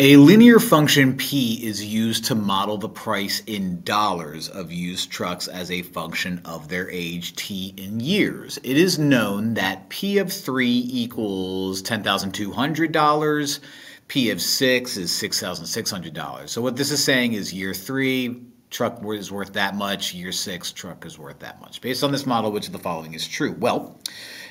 A linear function p is used to model the price in dollars of used trucks as a function of their age t in years. It is known that p of 3 equals $10,200, p of 6 is $6,600. So what this is saying is year 3 truck is worth that much, year 6 truck is worth that much. Based on this model, which of the following is true? Well,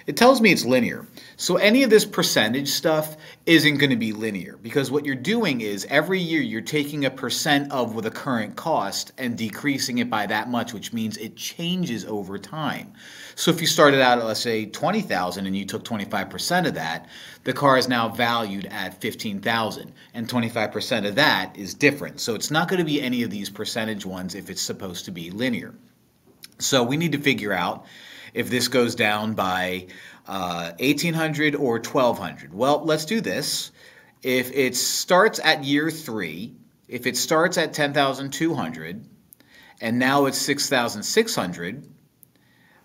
it tells me it's linear. So any of this percentage stuff isn't going to be linear because what you're doing is every year you're taking a percent of the current cost and decreasing it by that much, which means it changes over time. So if you started out at let's say 20,000 and you took 25% of that, the car is now valued at 15,000 and 25% of that is different. So it's not going to be any of these percentage ones if it's supposed to be linear. So we need to figure out if this goes down by uh, 1800 or 1200. Well, let's do this. If it starts at year three, if it starts at 10,200 and now it's 6,600,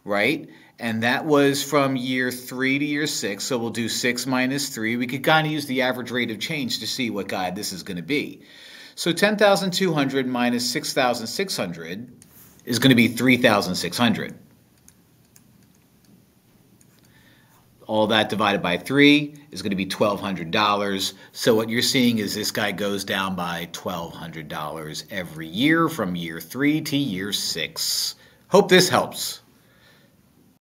right? And that was from year three to year six. So we'll do six minus three. We could kind of use the average rate of change to see what guide this is going to be. So 10,200 minus 6,600 is going to be 3,600. All that divided by three is going to be $1,200. So what you're seeing is this guy goes down by $1,200 every year from year three to year six. Hope this helps.